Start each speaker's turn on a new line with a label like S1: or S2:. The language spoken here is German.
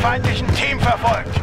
S1: feindlichen Team verfolgt.